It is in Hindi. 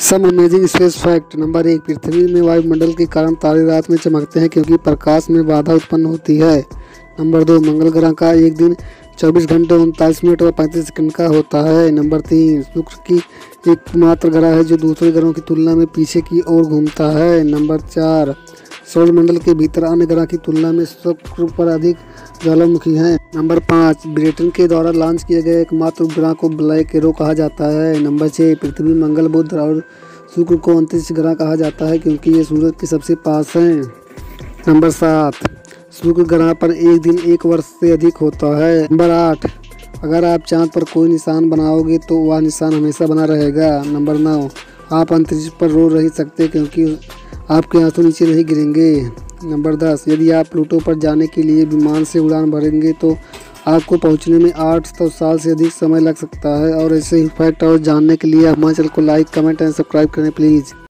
Some amazing space fact number एक, पृथ्वी में वायुमंडल के कारण तारे रात में चमकते हैं क्योंकि प्रकाश में बाधा उत्पन्न होती है। नंबर दो, मंगल ग्रह का एक दिन 24 घंटे उनतालीस मिनट और 35 सेकंड का होता है। नंबर तीन, शुक्र की एकमात्र ग्रह है जो दूसरे ग्रहों की तुलना में पीछे की ओर घूमता है। नंबर चार सौरमंडल के भीतर अन्य ग्रह की तुलना में शुक्र पर अधिक ज्वालामुखी हैं। नंबर पाँच, ब्रिटेन के द्वारा लॉन्च किए गए एकमात्र उपग्रह को ब्लैक एरो कहा जाता है। नंबर छः पृथ्वी, मंगल, बुध और शुक्र को अंतरिक्ष ग्रह कहा जाता है क्योंकि ये सूरज के सबसे पास हैं। नंबर सात, शुक्र ग्रह पर एक दिन एक वर्ष से अधिक होता है। नंबर आठ, अगर आप चाँद पर कोई निशान बनाओगे तो वह निशान हमेशा बना रहेगा। नंबर नौ, आप अंतरिक्ष पर रो नहीं सकते क्योंकि आपके आँसू नीचे नहीं गिरेंगे। नंबर दस, यदि आप प्लूटो पर जाने के लिए विमान से उड़ान भरेंगे तो आपको पहुँचने में आठ सौ साल से अधिक समय लग सकता है। और ऐसे ही फैक्ट और जानने के लिए हमारे चैनल को लाइक, कमेंट एंड सब्सक्राइब करें, प्लीज़।